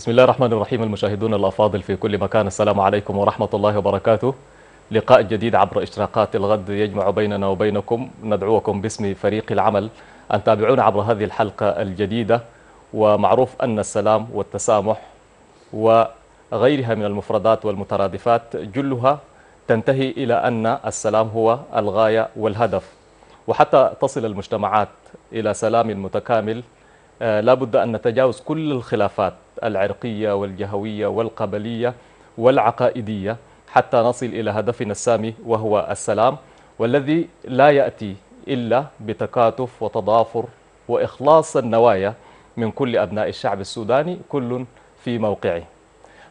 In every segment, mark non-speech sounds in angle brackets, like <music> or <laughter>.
بسم الله الرحمن الرحيم. المشاهدون الأفاضل في كل مكان السلام عليكم ورحمة الله وبركاته. لقاء جديد عبر إشراقات الغد يجمع بيننا وبينكم. ندعوكم باسم فريق العمل أن تابعونا عبر هذه الحلقة الجديدة. ومعروف أن السلام والتسامح وغيرها من المفردات والمترادفات جلها تنتهي إلى أن السلام هو الغاية والهدف. وحتى تصل المجتمعات إلى سلام متكامل آه، لا بد أن نتجاوز كل الخلافات العرقية والجهوية والقبلية والعقائدية حتى نصل إلى هدفنا السامي وهو السلام والذي لا يأتي إلا بتكاتف وتضافر وإخلاص النوايا من كل أبناء الشعب السوداني كل في موقعه.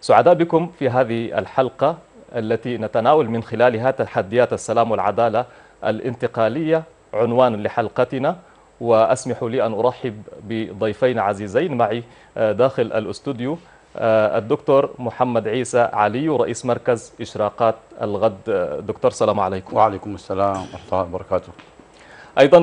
سعداء بكم في هذه الحلقة التي نتناول من خلالها تحديات السلام والعدالة الانتقالية. عنوانا لحلقتنا وأسمحوا لي أن أرحب بضيفين عزيزين معي آه، داخل الأستوديو آه، الدكتور محمد عيسى علي رئيس مركز إشراقات الغد. آه، دكتور سلام عليكم. وعليكم السلام ورحمة الله وبركاته. أيضا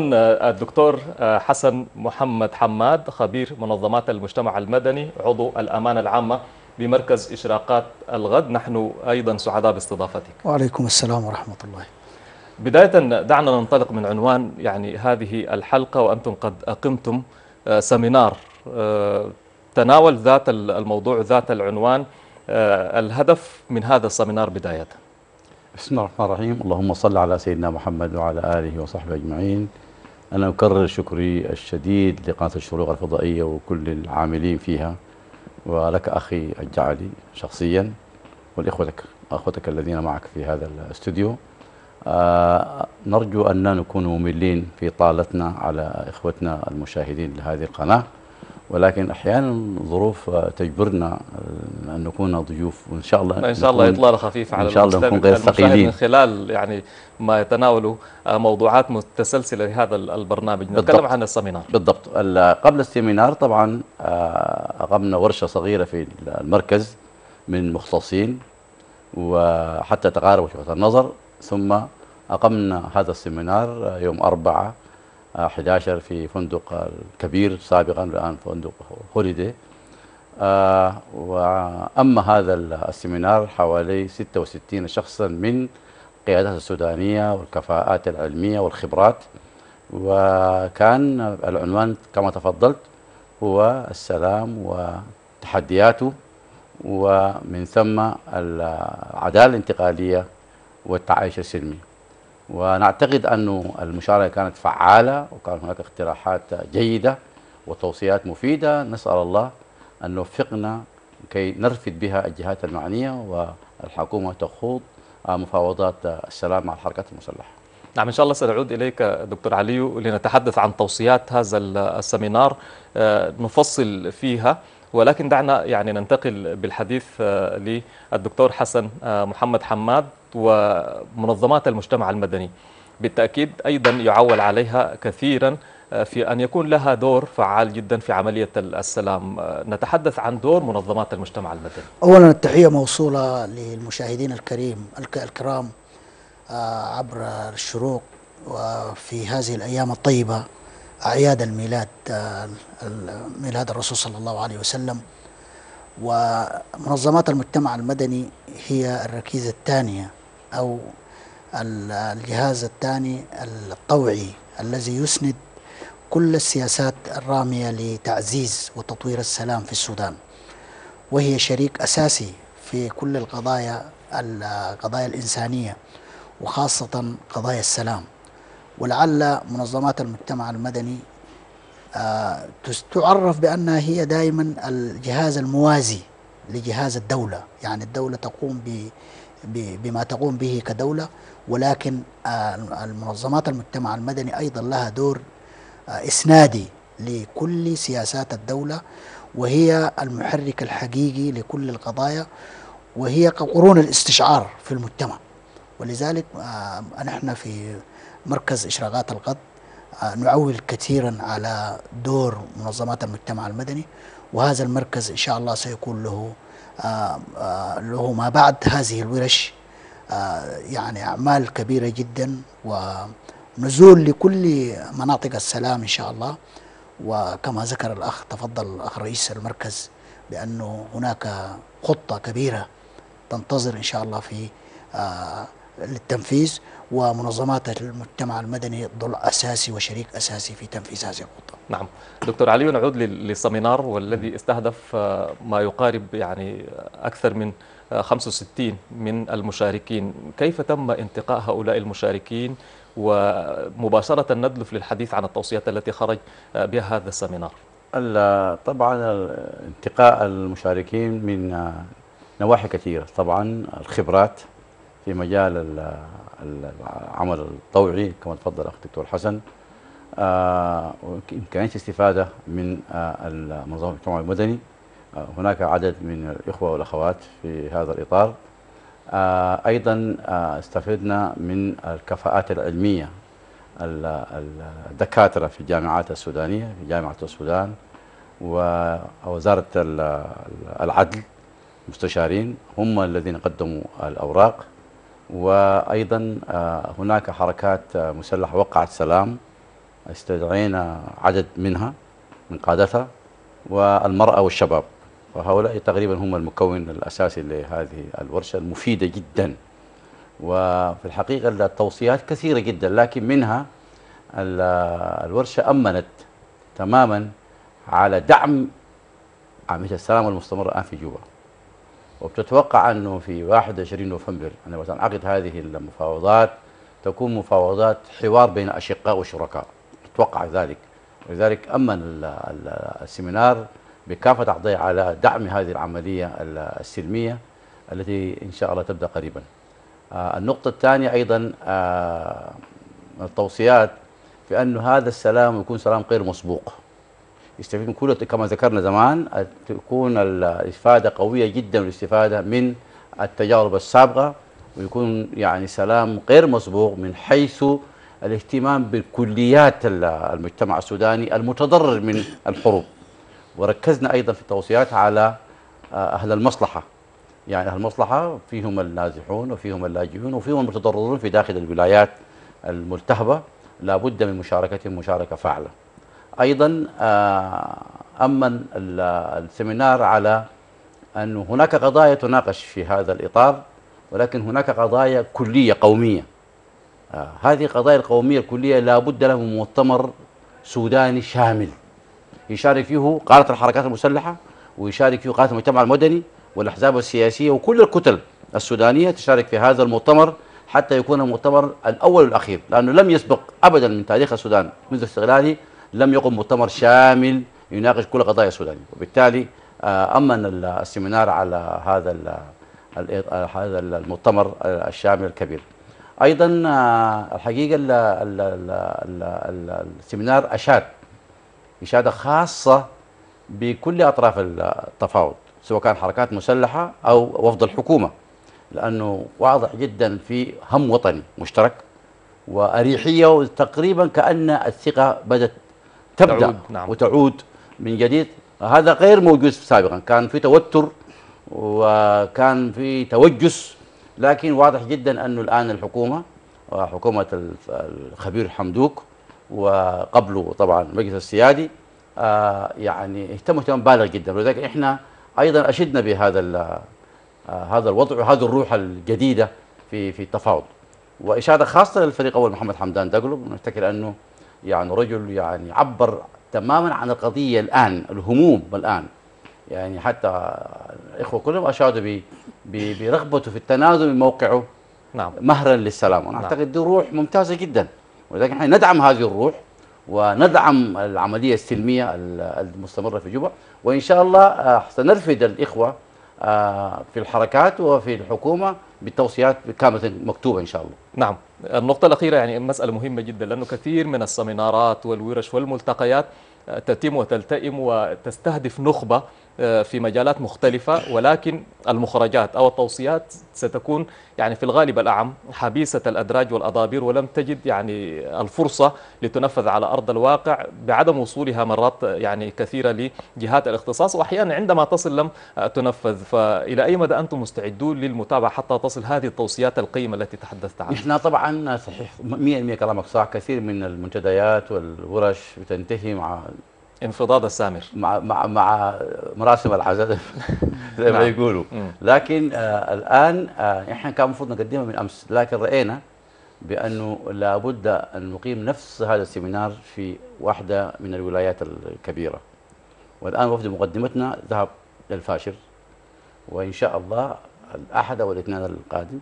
الدكتور حسن محمد حماد خبير منظمات المجتمع المدني عضو الأمانة العامة بمركز إشراقات الغد. نحن أيضا سعداء باستضافتك. وعليكم السلام ورحمة الله. بداية دعنا ننطلق من عنوان يعني هذه الحلقة وأنتم قد أقمتم آه، سمينار آه، تناول ذات الموضوع ذات العنوان. آه، الهدف من هذا السمينار بداية. بسم الله الرحمن الرحيم. اللهم صل على سيدنا محمد وعلى آله وصحبه أجمعين. أنا أكرر شكري الشديد لقناة الشروق الفضائية وكل العاملين فيها. ولك أخي الجعلي شخصيا. ولإخوتك أخوتك الذين معك في هذا الاستوديو نرجو أن لا نكون مملين في طالتنا على إخوتنا المشاهدين لهذه القناة ولكن أحيانا ظروف آه، تجبرنا آه، أن نكون ضيوف وإن شاء الله إن شاء الله إطلالة خفيفة على إن شاء الله نكون غير ثقيلين. من خلال يعني ما يتناوله آه، موضوعات متسلسلة لهذا البرنامج نتكلم. عن السمينار بالضبط ال- قبل ال seminar طبعا آه، أقمنا ورشة صغيرة في المركز من مختصين وحتى تقارب وجهة النظر ثم أقمنا هذا ال seminar آه، يوم أربعة آه، 11 في فندق الكبير سابقا الآن فندق هوليدي. آه، وأم هذا ال seminar حوالي 66 شخصا من قيادات السودانية والكفاءات العلمية والخبرات. وكان العنوان كما تفضلت هو السلام وتحدياته ومن ثم العدالة الانتقالية والتعايش السلمي. ونعتقد أن المشاركة كانت فعالة وكان هناك اقتراحات جيدة وتوصيات مفيدة. نسأل الله أن يوفقنا كي نرفد بها الجهات المعنية والحكومة تخوض مفاوضات السلام مع الحركات المسلحة. نعم إن شاء الله سنعود إليك دكتور علي لنتحدث عن توصيات هذا السمينار آه، نفصل فيها. ولكن دعنا يعني ننتقل بالحديث آه، للدكتور حسن آه، محمد حماد ومنظمات المجتمع المدني. بالتأكيد أيضا يعول عليها كثيرا آه، في أن يكون لها دور فعال جدا في عملية السلام. نتحدث عن دور منظمات المجتمع المدني. أولا التحية موصولة للمشاهدين الكريم الك- الكرام عبر الشروق وفي هذه الأيام الطيبة. أعياد الميلاد آه، ميلاد الرسول صلى الله عليه وسلم. ومنظمات المجتمع المدني هي الركيزة الثانية أو ال- الجهاز الثاني الطوعي الذي يسند كل السياسات الرامية لتعزيز وتطوير السلام في السودان. وهي شريك أساسي في كل القضايا القضايا الإنسانية وخاصة قضايا السلام. ولعل منظمات المجتمع المدني آه، تعرف بأنها هي دائما الجهاز الموازي لجهاز الدولة. يعني الدولة تقوم بما تقوم به كدولة ولكن آه، المنظمات المجتمع المدني أيضا لها دور آه، إسنادي لكل سياسات الدولة وهي المحرك الحقيقي لكل القضايا وهي قرون الاستشعار في المجتمع. ولذلك نحن في مركز إشراقات الغد آه، نعول كثيرا على دور منظمات المجتمع المدني وهذا المركز إن شاء الله سيكون له آه، آه، له ما بعد هذه الورش يعني أعمال كبيرة جدا ونزول لكل مناطق السلام إن شاء الله. وكما ذكر الأخ تفضل الأخ رئيس المركز بأنه هناك خطة كبيرة تنتظر إن شاء الله في للتنفيذ. ومنظمات المجتمع المدني ضلع أساسي وشريك أساسي في تنفيذ هذه الخطة. نعم. دكتور علي نعود لل- للسمينار والذي استهدف آه، ما يقارب يعني أكثر من آه، 65 من المشاركين. كيف تم انتقاء هؤلاء المشاركين؟ ومباشرة ندلف للحديث عن التوصيات التي خرج آه، بها هذا السمينار ال- طبعا انتقاء المشاركين من آه، نواحي كثيرة. طبعا الخبرات في مجال ال- ال- العمل الطوعي كما تفضل أخ دكتور حسن. آه، وإمكانية الاستفادة من آه، المنظمة المجتمع المدني. آه، هناك عدد من الإخوة والأخوات في هذا الإطار. أيضا آه، استفدنا من الكفاءات العلمية ال- ال- الدكاترة في الجامعات السودانية في جامعة السودان ال- العدل مستشارين هم الذين قدموا الأوراق. وأيضا آه، هناك حركات آه، مسلحة وقعت سلام استدعينا عدد منها من قادتها والمرأة والشباب. وهؤلاء تقريبا هم المكون الأساسي لهذه الورشة المفيدة جدا. وفي الحقيقة التوصيات كثيرة جدا لكن منها ال- الورشة أمنت تماما على دعم عملية السلام المستمرة الآن في جوبا. وبتتوقع أنه في 21 نوفمبر عندما تنعقد هذه المفاوضات تكون مفاوضات حوار بين أشقاء وشركاء. أتوقع ذلك. ولذلك أمن ال- ال- السيمينار بكافة أعضائه على دعم هذه العملية ال- السلمية التي إن شاء الله تبدأ قريبا. آه، النقطة الثانية أيضا آه، التوصيات في أن هذا السلام يكون سلام غير مسبوق. يستفيد من كل كما ذكرنا زمان تكون الإفادة قوية جدا والاستفادة من التجارب السابقة ويكون يعني سلام غير مسبوق من حيث الاهتمام بكليات ال- المجتمع السوداني المتضرر من الحروب. وركزنا أيضا في التوصيات على آه، أهل المصلحة. يعني أهل المصلحة فيهم النازحون وفيهم اللاجئون وفيهم المتضررون في داخل الولايات الملتهبة. لابد من مشاركتهم مشاركة فاعلة. أيضا آه، ال- السمينار على أن هناك قضايا تناقش في هذا الإطار ولكن هناك قضايا كلية قومية. آه، هذه القضايا القومية الكلية لابد له من مؤتمر سوداني شامل. يشارك فيه قادة الحركات المسلحة ويشارك فيه قادة المجتمع المدني والأحزاب السياسية وكل الكتل السودانية تشارك في هذا المؤتمر حتى يكون المؤتمر الأول والأخير لأنه لم يسبق أبدا من تاريخ السودان منذ استقلاله لم يقم مؤتمر شامل يناقش كل قضايا السودان. وبالتالي آه، ال- ال seminar على هذا هذا المؤتمر الشامل الكبير. أيضا آه، الحقيقة ال- ال- ال- ال- ال- ال seminar أشاد إشادة خاصة بكل أطراف التفاوض سواء كان حركات مسلحة أو وفد الحكومة لأنه واضح جدا في هم وطني مشترك وأريحية وتقريبا كأن الثقة بدأت تبدأ تعود، نعم. وتعود من جديد. هذا غير موجود سابقا. كان في توتر وكان في توجس لكن واضح جدا أنه الآن الحكومة وحكومه الخبير حمدوك وقبله طبعا المجلس السيادي يعني اهتموا اهتمام بالغ جدا. ولذلك إحنا أيضا أشدنا بهذا هذا الوضع وهذه الروح الجديدة في في التفاوض. وإشادة خاصة للفريق أول محمد حمدان دقلو نفتكر أنه يعني رجل يعني عبر تماما عن القضية الآن الهموم الآن. يعني حتى الإخوة كلهم ب- برغبته في التنازل من موقعه. نعم. مهرا للسلام. وأنا نعم. أعتقد دي روح ممتازة جدا. ولذلك إحنا ندعم هذه الروح وندعم العملية السلمية ال- المستمرة في جوبا. وإن شاء الله آه، سنرفد الإخوة آه، في الحركات وفي الحكومة بالتوصيات كاملة مكتوبة إن شاء الله. نعم النقطة الأخيرة يعني مسألة مهمة جدا لأنه كثير من السمينارات والورش والملتقيات آه، تتم وتلتئم وتستهدف نخبة آه، في مجالات مختلفة. ولكن المخرجات أو التوصيات ستكون يعني في الغالب الأعم. حبيسة الأدراج والأضابير ولم تجد يعني الفرصة لتنفذ على أرض الواقع بعدم وصولها مرات يعني كثيرة لجهات الاختصاص. وأحيانا عندما تصل لم تنفذ. فإلى أي مدى أنتم مستعدون للمتابعة حتى تصل هذه التوصيات القيمة التي تحدثت عنها؟ إحنا طبعا صحيح 100% كلامك صح. كثير من المنتديات والورش بتنتهي مع انفضاض السامر مع مع مع مراسم العزاء <laughs> زي ما نعم. يقولوا. لكن آه الآن آه إحنا كان المفروض نقدمها من أمس لكن رأينا بأنه لابد أن نقيم نفس هذا السيمينار في واحدة من الولايات الكبيرة والآن وفد مقدمتنا ذهب للفاشر وإن شاء الله الأحد أو الاثنين القادم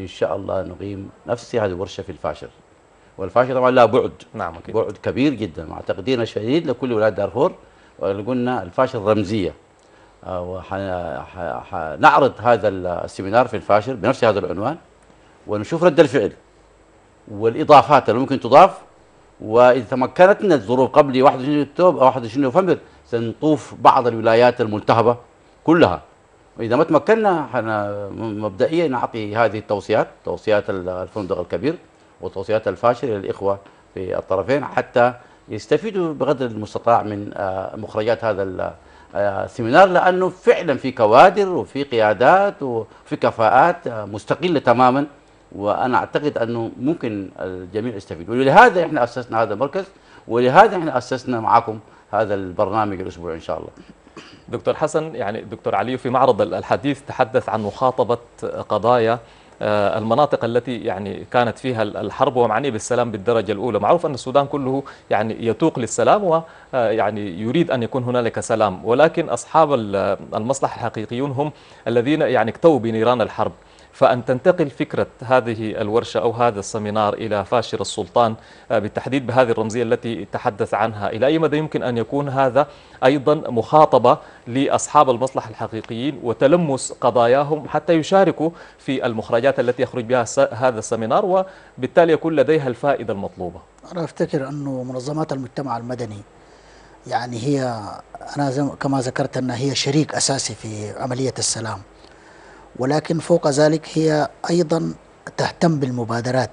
إن شاء الله نقيم نفس هذه الورشة في الفاشر والفاشر طبعا لا بعد. نعم أكيد. بعد كبير جدا مع تقديرنا الشديد لكل ولايات دارفور. وقلنا الفاشر رمزيه آه، وح- ح- ح- نعرض هذا ال seminar في الفاشر بنفس هذا العنوان ونشوف رد الفعل والإضافات اللي ممكن تضاف. وإذا تمكنتنا الظروف قبل 21 أكتوبر أو 21 نوفمبر سنطوف بعض الولايات الملتهبه كلها. وإذا ما تمكنا مبدئيا نعطي هذه التوصيات توصيات الفندق الكبير. وتوصيات الفاشل للاخوه في الطرفين حتى يستفيدوا بقدر المستطاع من آه، مخرجات هذا آه، السيمينار لأنه فعلا في كوادر وفي قيادات وفي كفاءات آه، مستقلة تماما. وأنا أعتقد أنه ممكن الجميع يستفيد. ولهذا إحنا أسسنا هذا المركز ولهذا إحنا أسسنا معكم هذا البرنامج الأسبوع إن شاء الله. دكتور حسن يعني دكتور علي في معرض الحديث تحدث عن مخاطبة قضايا المناطق التي يعني كانت فيها الحرب ومعنيه بالسلام بالدرجة الأولى. معروف أن السودان كله يعني يتوق للسلام ويعني يريد أن يكون هنالك سلام. ولكن أصحاب ال- المصلحة الحقيقيون هم الذين يعني اكتووا بنيران الحرب. فأن تنتقل فكرة هذه الورشة أو هذا السمينار إلى فاشر السلطان آه، بالتحديد بهذه الرمزية التي تحدث عنها. إلى أي مدى يمكن أن يكون هذا أيضا مخاطبة لأصحاب المصلحة الحقيقيين وتلمس قضاياهم حتى يشاركوا في المخرجات التي يخرج بها هذا السمينار وبالتالي يكون لديها الفائدة المطلوبة. أنا أفتكر أنه منظمات المجتمع المدني يعني هي أنا كما ذكرت أنها هي شريك أساسي في عملية السلام. ولكن فوق ذلك هي أيضا تهتم بالمبادرات.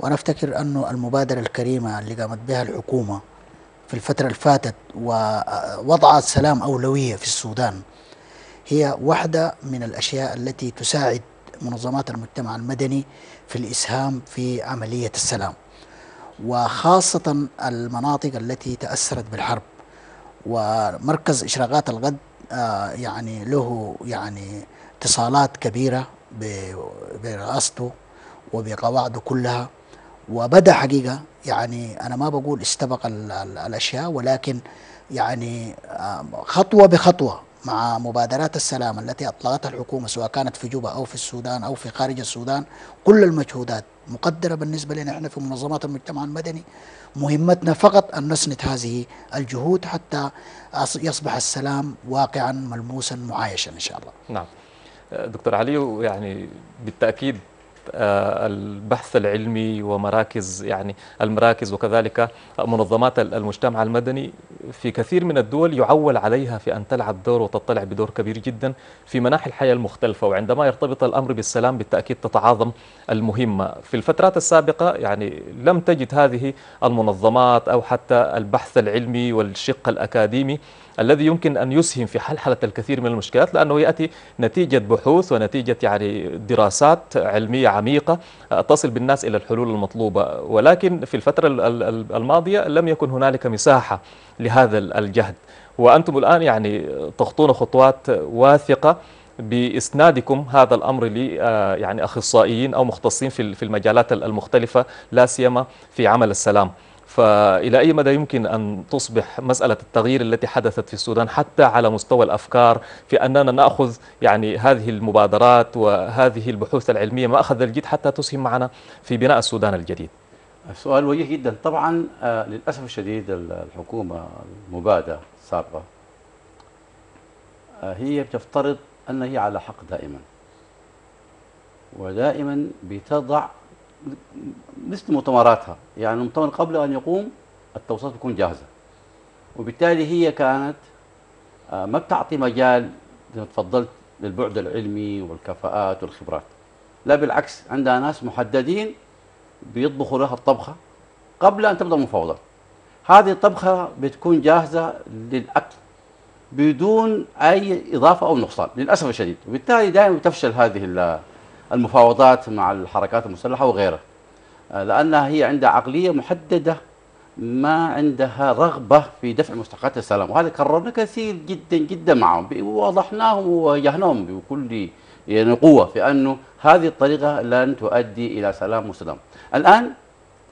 وأنا أفتكر أنه المبادرة الكريمة اللي قامت بها الحكومة في الفترة اللي فاتت ووضعت السلام أولوية في السودان هي واحدة من الأشياء التي تساعد منظمات المجتمع المدني في الإسهام في عملية السلام. وخاصة المناطق التي تأثرت بالحرب. ومركز إشراقات الغد آه، يعني له يعني اتصالات كبيرة برئاسته وبقواعده كلها. وبدأ حقيقة يعني أنا ما بقول استبق ال- ال- الأشياء ولكن يعني آه، خطوة بخطوة مع مبادرات السلام التي أطلقتها الحكومة سواء كانت في جوبا أو في السودان أو في خارج السودان كل المجهودات مقدرة بالنسبة لنا. إحنا في منظمات المجتمع المدني مهمتنا فقط أن نسند هذه الجهود حتى يصبح السلام واقعا ملموسا معايشا إن شاء الله. نعم. دكتور علي يعني بالتأكيد آه، البحث العلمي ومراكز يعني المراكز وكذلك منظمات المجتمع المدني في كثير من الدول يعول عليها في أن تلعب دور وتطلع بدور كبير جدا في مناحي الحياة المختلفة. وعندما يرتبط الأمر بالسلام بالتأكيد تتعاظم المهمة في الفترات السابقة يعني لم تجد هذه المنظمات أو حتى البحث العلمي والشق الأكاديمي الذي يمكن أن يسهم في حلحلة الكثير من المشكلات لأنه يأتي نتيجة بحوث ونتيجة يعني دراسات علمية عميقة آه، تصل بالناس إلى الحلول المطلوبة. ولكن في الفترة ال- ال- الماضية لم يكن هنالك مساحة لهذا ال- الجهد. وأنتم الآن يعني تخطون خطوات واثقة بإسنادكم هذا الأمر ل آه، يعني أخصائيين أو مختصين في ال- في المجالات المختلفة لا سيما في عمل السلام. فإلى أي مدى يمكن أن تصبح مسألة التغيير التي حدثت في السودان حتى على مستوى الأفكار في أننا نأخذ يعني هذه المبادرات وهذه البحوث العلمية مأخذ الجد حتى تسهم معنا في بناء السودان الجديد؟ السؤال وجيه جدا. طبعا آه للأسف الشديد ال- الحكومة المبادة السابقة آه هي بتفترض أن هي على حق دائما ودائما بتضع مثل مؤتمراتها. يعني المؤتمر قبل أن يقوم التوصيات تكون جاهزة. وبالتالي هي كانت آه ما بتعطي مجال زي ما تفضلت للبعد العلمي والكفاءات والخبرات. لا بالعكس عندها ناس محددين بيطبخوا لها الطبخة قبل أن تبدأ المفاوضات. هذه الطبخة بتكون جاهزة للأكل بدون أي إضافة أو نقصان للأسف الشديد، وبالتالي دائما تفشل هذه المفاوضات مع الحركات المسلحة وغيرها. آه، لأنها هي عندها عقلية محددة ما عندها رغبة في دفع مستحقات السلام. وهذا كررنا كثير جدا جدا معهم ووضحناهم وواجهناهم بكل يعني قوة في أنه هذه الطريقة لن تؤدي إلى سلام وسلام الآن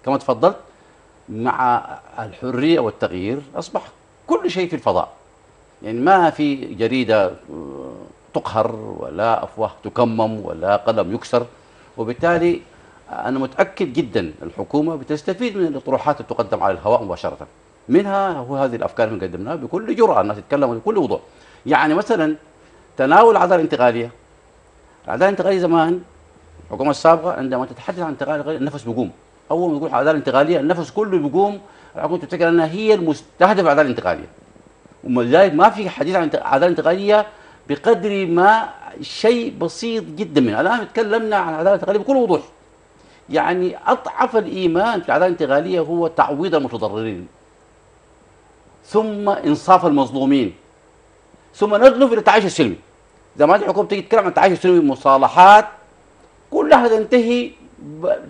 كما تفضلت مع الحرية والتغيير أصبح كل شيء في الفضاء. يعني ما في جريدة آه، تقهر ولا أفواه تكمم ولا قلم يكسر. وبالتالي أنا متأكد جدا الحكومة بتستفيد من الأطروحات اللي تقدم على الهواء مباشرة. منها هو هذه الأفكار اللي قدمناها بكل جرأة الناس تتكلم بكل وضوح. يعني مثلا تناول العدالة الانتقالية. العدالة الانتقالية زمان الحكومة السابقة عندما تتحدث عن انتقال النفس بيقوم. أول ما تقول عدالة انتقالية النفس كله بيقوم. الحكومة تفتكر أنها هي المستهدف العدالة الانتقالية. ولذلك ما في حديث عن عدالة انتقالية بقدر ما شيء بسيط جدا منها الآن تكلمنا عن العدالة الانتقالية بكل وضوح. يعني أضعف الإيمان في العدالة الانتقالية هو تعويض المتضررين. ثم إنصاف المظلومين. ثم ندخل في التعايش السلمي. زمان الحكومة تيجي تتكلم عن التعايش السلمي مصالحات. كلها تنتهي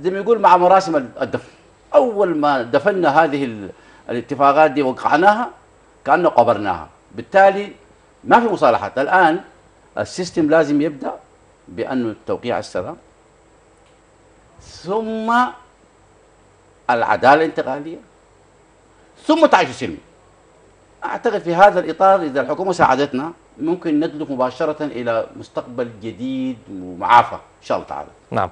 زي ما يقول مع مراسم الدفن. أول ما دفنا هذه ال- الاتفاقات دي وقعناها كأنه قبرناها. بالتالي ما في مصالحات الآن السيستم لازم يبدأ بأنه توقيع السلام ثم العدالة الانتقالية ثم التعايش السلمي. أعتقد في هذا الإطار إذا الحكومة ساعدتنا ممكن ندلف مباشرة إلى مستقبل جديد ومعافى إن شاء الله تعالى. نعم.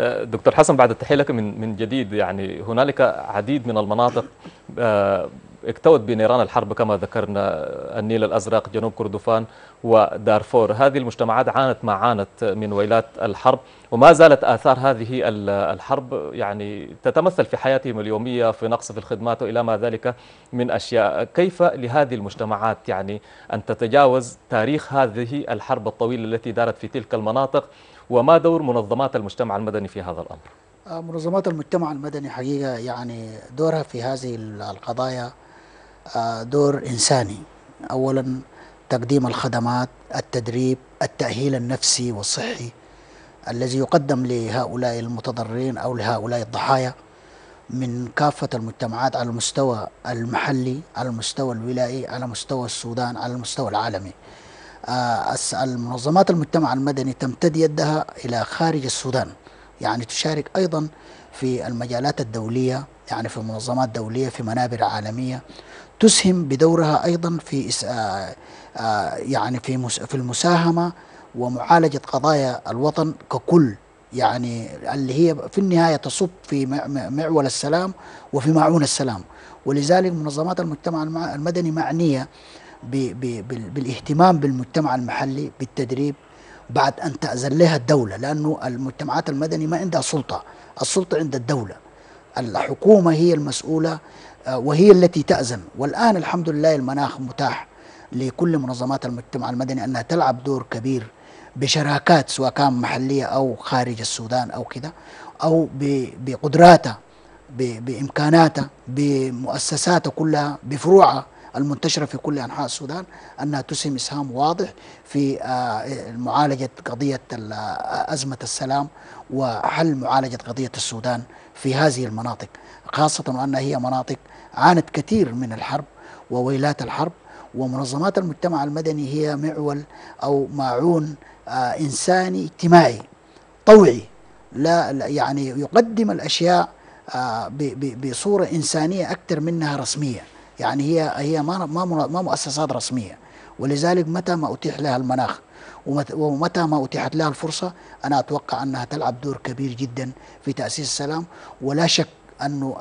آه، دكتور حسن بعد التحية لك من من جديد يعني هنالك عديد من المناطق آه، اكتوت بنيران الحرب كما ذكرنا النيل الأزرق جنوب كردفان ودارفور. هذه المجتمعات عانت ما عانت من ويلات الحرب وما زالت آثار هذه ال- الحرب يعني تتمثل في حياتهم اليومية في نقص في الخدمات وإلى ما ذلك من أشياء. كيف لهذه المجتمعات يعني أن تتجاوز تاريخ هذه الحرب الطويلة التي دارت في تلك المناطق؟ وما دور منظمات المجتمع المدني في هذا الأمر؟ آه، منظمات المجتمع المدني حقيقة يعني دورها في هذه القضايا دور إنساني. أولا تقديم الخدمات التدريب التأهيل النفسي والصحي الذي يقدم لهؤلاء المتضررين أو لهؤلاء الضحايا من كافة المجتمعات على المستوى المحلي على المستوى الولائي على مستوى السودان على المستوى العالمي. آه، المنظمات المجتمع المدني تمتد يدها إلى خارج السودان. يعني تشارك أيضا في المجالات الدولية يعني في منظمات دولية في منابر عالمية. تسهم بدورها أيضا في آه، آه، يعني في في المساهمة ومعالجة قضايا الوطن ككل. يعني اللي هي في النهاية تصب في مع- مع- معول السلام وفي معون السلام. ولذلك منظمات المجتمع الم- المدني بال- بالاهتمام بالمجتمع المحلي بالتدريب بعد أن تأذن لها الدولة لأنه المجتمعات المدني ما عندها سلطة. السلطة عند الدولة. الحكومة هي المسؤولة آه، وهي التي تأذن والآن الحمد لله المناخ متاح لكل منظمات المجتمع المدني أنها تلعب دور كبير بشراكات سواء كان محلية أو خارج السودان أو كده أو بقدراتها بإمكاناتها بمؤسساتها كلها بفروعها المنتشرة في كل أنحاء السودان أنها تسهم إسهام واضح في آه، معالجة قضية آه، أزمة السلام وحل معالجة قضية السودان في هذه المناطق خاصة وأنها هي مناطق عانت كثير من الحرب وويلات الحرب ومنظمات المجتمع المدني هي معول أو معون آه، إنساني اجتماعي طوعي لا يعني يقدم الأشياء آه، ب- ب- بصورة إنسانية أكثر منها رسمية. يعني هي هي ما ما مؤسسات رسمية. ولذلك متى ما أتيح لها المناخ ومت- ومتى ما أتيحت لها الفرصة أنا أتوقع أنها تلعب دور كبير جدا في تأسيس السلام. ولا شك أنه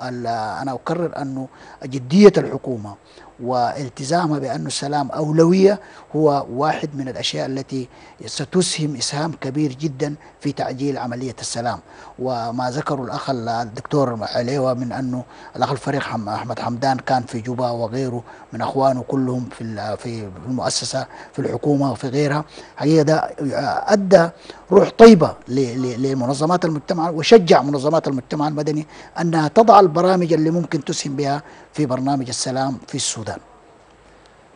أنا اكرر أنه جدية الحكومة. والتزامها بأن السلام أولوية هو واحد من الأشياء التي ستسهم إسهام كبير جدا في تعجيل عملية السلام. وما ذكروا الأخ الدكتور عليوة من أنه الأخ الفريق حم أحمد حمدان كان في جوبا وغيره من أخوانه كلهم في في المؤسسة في الحكومة وفي غيرها. حقيقة ده أدى روح طيبة لمنظمات المجتمع وشجع منظمات المجتمع المدني أنها تضع البرامج اللي ممكن تسهم بها في برنامج السلام في السودان.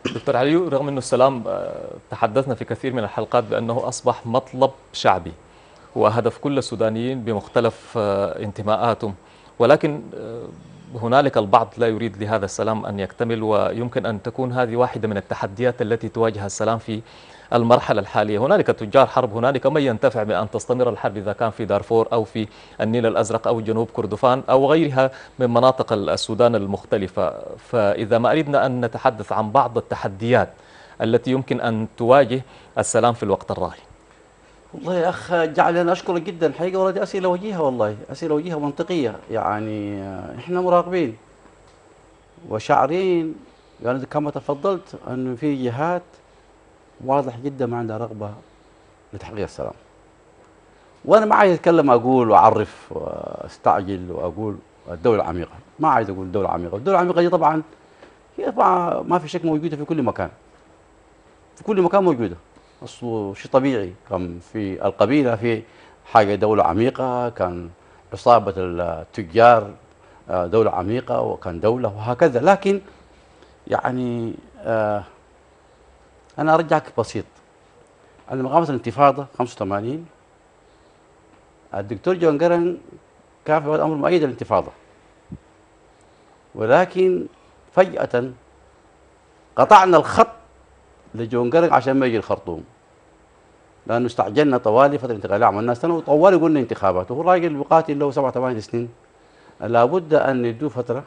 دكتور علي رغم أنه السلام آه، تحدثنا في كثير من الحلقات بأنه أصبح مطلب شعبي وهدف كل السودانيين بمختلف آه، انتماءاتهم. ولكن آه، هنالك البعض لا يريد لهذا السلام أن يكتمل ويمكن أن تكون هذه واحدة من التحديات التي تواجه السلام في المرحلة الحالية. هنالك تجار حرب هنالك من ينتفع بأن تستمر الحرب إذا كان في دارفور أو في النيل الأزرق أو جنوب كردفان أو غيرها من مناطق السودان المختلفة. فإذا ما أردنا أن نتحدث عن بعض التحديات التي يمكن أن تواجه السلام في الوقت الراهن. والله يا أخ جعل أنا أشكرك جدا. الحقيقة والله أسئلة وجيهة والله. أسئلة وجيهة منطقية. يعني آه، إحنا مراقبين وشاعرين. يعني كما تفضلت انه في جهات واضح جدا ما عندها رغبة لتحقيق السلام. وأنا ما عايز أتكلم أقول وأعرف وأستعجل وأقول الدولة العميقة. ما عايز أقول الدولة العميقة. الدولة العميقة دي طبعا هي طبعا ما في شك موجودة في كل مكان. في كل مكان موجودة. اصله شيء طبيعي. كان في القبيلة في حاجة دولة عميقة كان عصابة التجار آه، دولة عميقة وكان دولة وهكذا. لكن يعني آه أنا أرجعك بسيط. لما قامت الانتفاضه 85 الدكتور جون جرن كان في الامر مؤيد الانتفاضه ولكن فجأة قطعنا الخط لجون جرن عشان ما يجي الخرطوم. لأنه استعجلنا طوالي فترة انتقاليه عملنا سنه وطوالي قلنا انتخابات وهو راجل بيقاتل له سبع ثمان سنين. لابد أن ندوه فترة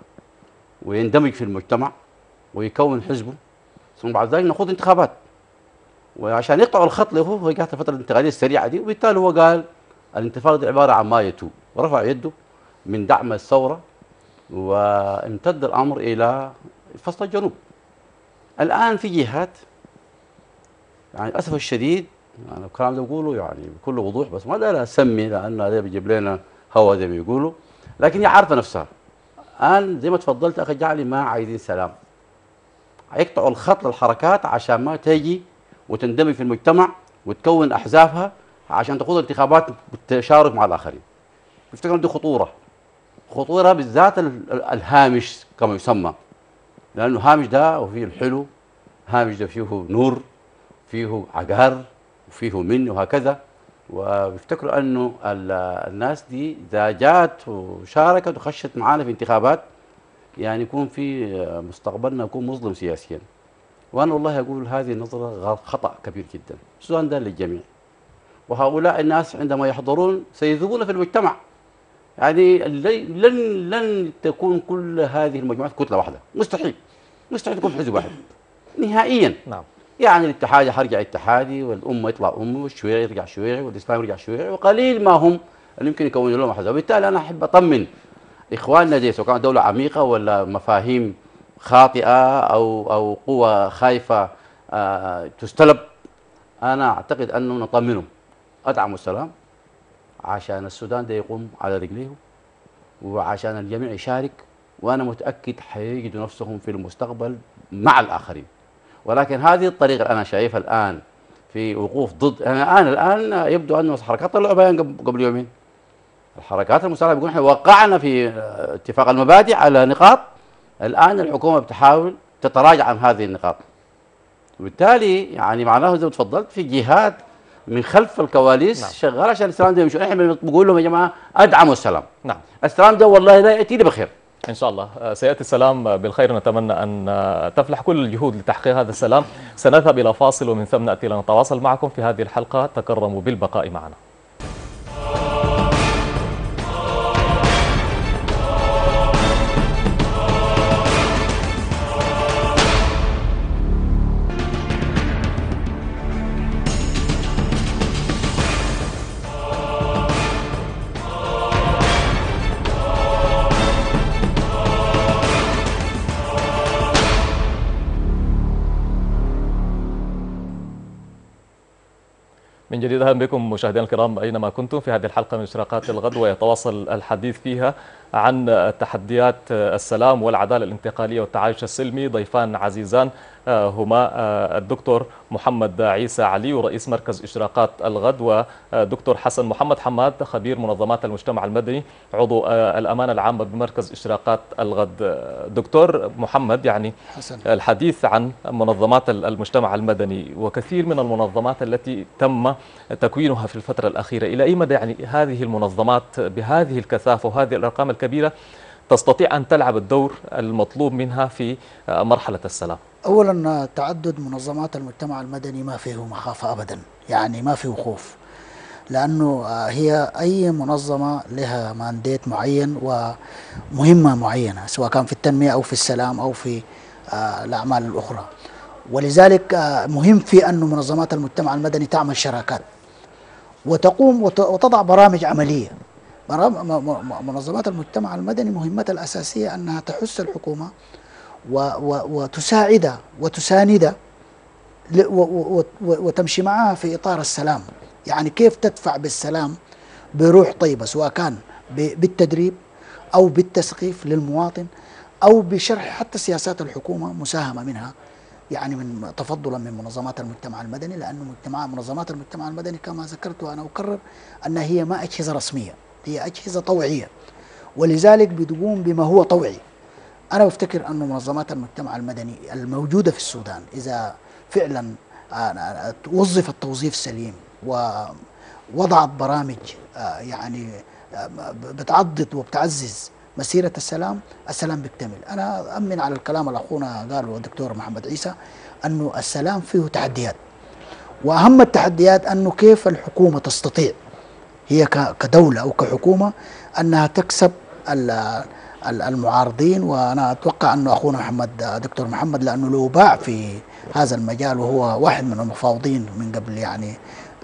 ويندمج في المجتمع ويكون حزبه. ثم بعد ذلك نخوض انتخابات. وعشان يقطعوا الخط له هو جات الفترة الانتقالية السريعة دي وبالتالي هو قال الانتفاضة دي عبارة عن ما يتوب ورفع يده من دعم الثورة وامتد الأمر إلى فصل الجنوب. الآن في جهات يعني للأسف الشديد يعني الكلام ده بقوله يعني بكل وضوح بس ما داير أسمي لأن هذا بيجيب لنا هوا زي ما بيقولوا. لكن هي عارفة نفسها. الآن زي ما تفضلت أخي جعلي ما عايزين سلام. هيقطعوا الخط للحركات عشان ما تجي وتندمج في المجتمع وتكون أحزابها عشان تخوض انتخابات بالتشارك مع الآخرين. يفتكرون دي خطورة؟ خطورة بالذات ال- ال- الهامش كما يسمى. لأنه هامش ده وفيه الحلو هامش ده فيه نور فيه عقار وفيه من وهكذا. وبيفتكروا أنه ال- الناس دي إذا جات وشاركت وخشت معانا في انتخابات يعني يكون في مستقبلنا يكون مظلم سياسيا. وأنا والله أقول هذه النظرة غلط خطأ كبير جدا. السودان ده للجميع؟ وهؤلاء الناس عندما يحضرون سيذوبون في المجتمع. يعني لن لن تكون كل هذه المجموعات كتلة واحدة. مستحيل. مستحيل تكون حزب واحد. نهائيا. نعم. يعني الاتحادي حرجع اتحادي والأمة يطلع أمة والشيوعي يرجع شيوعي والإسلام يرجع شيوعي وقليل ما هم اللي يمكن يكونوا لهم احزاب وبالتالي أنا أحب أطمن إخواننا دي سواء كانت دولة عميقة ولا مفاهيم خاطئة أو أو قوى خايفة آه تستلب. أنا أعتقد أنه نطمنهم. ادعموا السلام عشان السودان ده يقوم على رجليه وعشان الجميع يشارك وأنا متأكد حيجدوا نفسهم في المستقبل مع الآخرين. ولكن هذه الطريقة اللي أنا شايفها الآن في وقوف ضد أنا الان الآن يبدو انه الحركات طلعوا بيان قبل يومين. الحركات المسلحه بيقول إحنا وقعنا في آه، اتفاق المبادئ على نقاط. الآن الحكومة بتحاول تتراجع عن هذه النقاط. وبالتالي يعني معناه زي ما تفضلت في جهات من خلف الكواليس نعم. شغالة عشان السلام ده يمشي إحنا بنقول لهم يا جماعة أدعموا السلام. نعم. السلام ده والله لا ياتي لي بخير. إن شاء الله. آه، سيأتي السلام بالخير. نتمنى أن آه، تفلح كل الجهود لتحقيق هذا السلام. سنذهب إلى فاصل ومن ثم نأتي لنتواصل معكم في هذه الحلقة. تكرموا بالبقاء معنا. من جديد أهلا بكم مشاهدينا الكرام أينما كنتم في هذه الحلقة من اشراقات الغد ويتواصل الحديث فيها عن تحديات السلام والعدالة الانتقالية والتعايش السلمي ضيفان عزيزان هما آه، الدكتور محمد عيسى علي ورئيس مركز إشراقات الغد ودكتور حسن محمد حماد خبير منظمات المجتمع المدني عضو آه، الأمانة العامة بمركز إشراقات الغد. آه، دكتور محمد يعني حسن. الحديث عن منظمات المجتمع المدني وكثير من المنظمات التي تم تكوينها في الفترة الأخيرة إلى أي مدى يعني هذه المنظمات بهذه الكثافة وهذه الأرقام الكبيرة تستطيع أن تلعب الدور المطلوب منها في آه، مرحلة السلام؟ اولا تعدد منظمات المجتمع المدني ما فيه مخافه ابدا يعني ما فيه خوف لأنه آه، هي أي منظمة لها مانديت معين ومهمة معينة سواء كان في التنمية أو في السلام أو في آه، الأعمال الأخرى. ولذلك آه، مهم في أن منظمات المجتمع المدني تعمل شراكات وتقوم وت- وتضع برامج عملية. منظمات المجتمع المدني مهمتها الأساسية أنها تحث الحكومة و و وتساعدها وتساندها ل- و- و- و- وتمشي معها في إطار السلام. يعني كيف تدفع بالسلام بروح طيبة سواء كان بالتدريب أو بالتثقيف للمواطن أو بشرح حتى سياسات الحكومة مساهمة منها يعني من تفضلا من منظمات المجتمع المدني لأنه مجتمع منظمات المجتمع المدني كما ذكرت وأنا أكرر انها هي ما أجهزة رسمية هي أجهزة طوعية ولذلك بتقوم بما هو طوعي. أنا بفتكر انه منظمات المجتمع المدني الموجودة في السودان إذا فعلا آه، آه، وظفت توظيف سليم ووضعت برامج آه، يعني بتعضد وبتعزز مسيرة السلام السلام بيكتمل. أنا أمن على الكلام اللي أخونا قاله الدكتور محمد عيسى أنه السلام فيه تحديات. وأهم التحديات أنه كيف الحكومة تستطيع هي كدولة أو كحكومة أنها تكسب المعارضين وأنا أتوقع أنه أخونا محمد دكتور محمد لأنه له باع في هذا المجال وهو واحد من المفاوضين من قبل يعني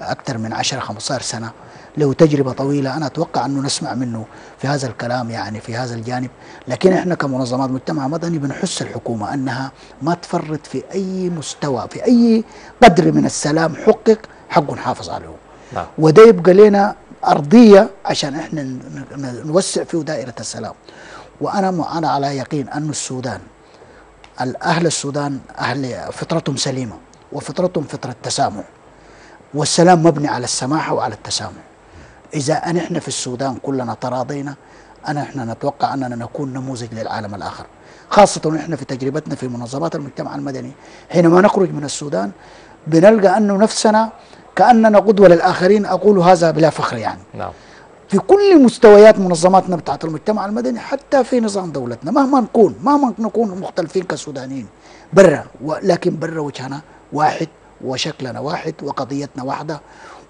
أكثر من 10 15 سنة له تجربة طويلة. أنا أتوقع أنه نسمع منه في هذا الكلام يعني في هذا الجانب. لكن إحنا كمنظمات مجتمع مدني بنحث الحكومة أنها ما تفرط في أي مستوى في أي قدر من السلام حقق حق نحافظ عليه. نعم. وده يبقى لنا أرضية عشان ن- نوسع فيه دائرة السلام. وأنا أنا على يقين أن السودان الأهل السودان أهل فطرتهم سليمة وفطرتهم فطرة تسامح والسلام مبني على السماحة وعلى التسامح. إذا أن إحنا في السودان كلنا تراضينا أنا إحنا نتوقع أننا نكون نموذج للعالم الآخر. خاصة إحنا في تجربتنا في منظمات المجتمع المدني حينما نخرج من السودان بنلقى أنه نفسنا كأننا قدوة للآخرين أقول هذا بلا فخر يعني. نعم. في كل مستويات منظماتنا بتاعت المجتمع المدني حتى في نظام دولتنا. مهما نكون مهما نكون مختلفين كسودانيين برا لكن برا وجهنا واحد وشكلنا واحد وقضيتنا واحدة.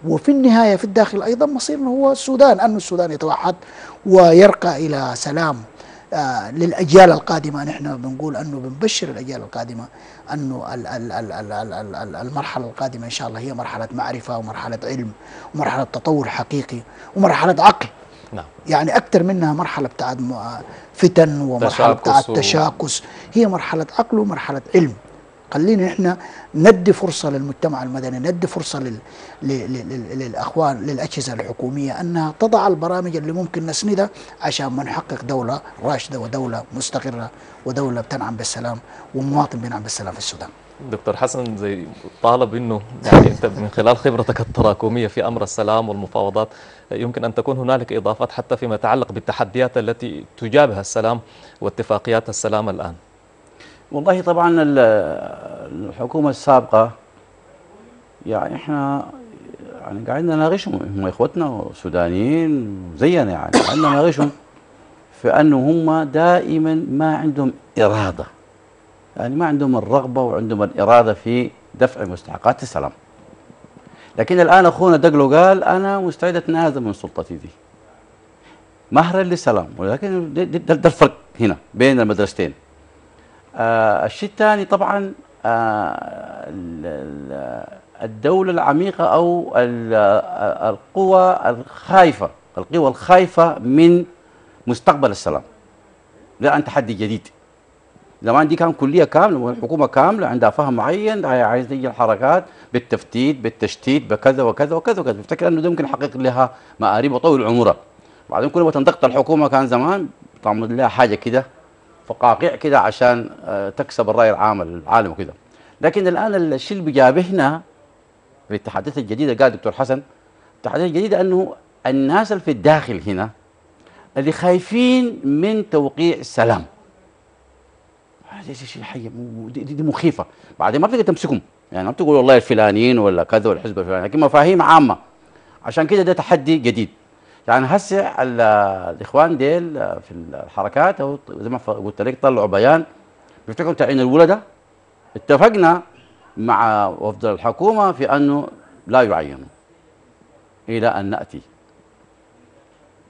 وفي النهاية في الداخل أيضا مصيرنا هو السودان أن السودان يتوحد ويرقى إلى سلام آه للأجيال القادمة. نحن بنقول أنه بنبشر الأجيال القادمة أنه ال- ال- ال- ال- ال- ال- ال- المرحلة القادمة إن شاء الله هي مرحلة معرفة ومرحلة علم ومرحلة تطور حقيقي ومرحلة عقل. نعم. يعني أكثر منها مرحلة بتاعت م- فتن ومرحلة بتاعت تشاكس هي مرحلة عقل ومرحلة علم. خلينا إحنا ندي فرصة للمجتمع المدني ندي فرصة لل... لل... لل... للأخوان للأجهزة الحكومية أنها تضع البرامج اللي ممكن نسندها عشان ما نحقق دولة راشدة ودولة مستقرة ودولة بتنعم بالسلام ومواطن بينعم بالسلام في السودان دكتور حسن زي طالب إنه يعني أنت من خلال خبرتك التراكمية في أمر السلام والمفاوضات يمكن أن تكون هنالك إضافات حتى فيما يتعلق بالتحديات التي تجابه السلام واتفاقيات السلام الآن. والله طبعا ال- الحكومة السابقة يعني إحنا يعني قاعدين نناقشهم هم إخوتنا سودانيين زينا يعني قاعدين نناقشهم في أنه هم دائما ما عندهم إرادة يعني ما عندهم الرغبة وعندهم الإرادة في دفع مستحقات السلام. لكن الآن أخونا دقلو قال أنا مستعد أتنازل من سلطتي دي. مهرا للسلام ولكن ده, الفرق هنا بين المدرستين. الشيء الثاني طبعا آه ال- ال- الدولة العميقة أو آه، القوى الخايفة القوى الخايفة من مستقبل السلام. عن تحدي جديد. زمان دي كان كلية كاملة والحكومة كاملة عندها فهم معين عايز تيجي الحركات بالتفتيت بالتشتيت بكذا وكذا وكذا وكذا. بفتكر إنه ده ممكن يحقق لها مآرب وطول عمرها. بعدين كل ما تنضغط الحكومة كان زمان تعمل لها حاجة كده. فقاقيع كده عشان آه، تكسب الرأي العام العالم وكده. لكن الآن الشيء اللي بيجابهنا في التحديات الجديدة قال دكتور حسن التحديات الجديدة أنه الناس اللي في الداخل هنا اللي خايفين من توقيع السلام هذا شيء حي دي, دي, مخيفة. بعدين ما بتقدر تمسكهم يعني ما بتقول والله الفلانيين ولا كذا والحزب الفلاني لكن مفاهيم عامة. عشان كده ده تحدي جديد. يعني هسه ال- الإخوان ديل في الحركات أو زي ما قلت لك طلعوا بيان بيفتكروا تعيين الولدة. اتفقنا مع وفد الحكومة في أنه لا يعينوا إلى أن نأتي.